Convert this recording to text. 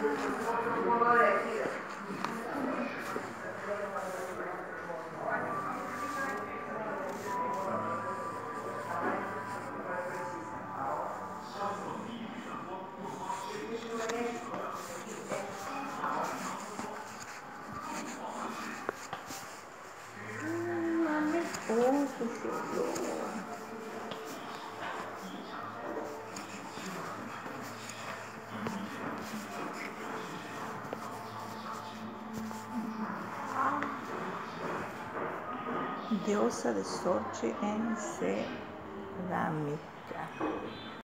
嗯，妈咪，我不走了。diosa de Sochi en cerámica.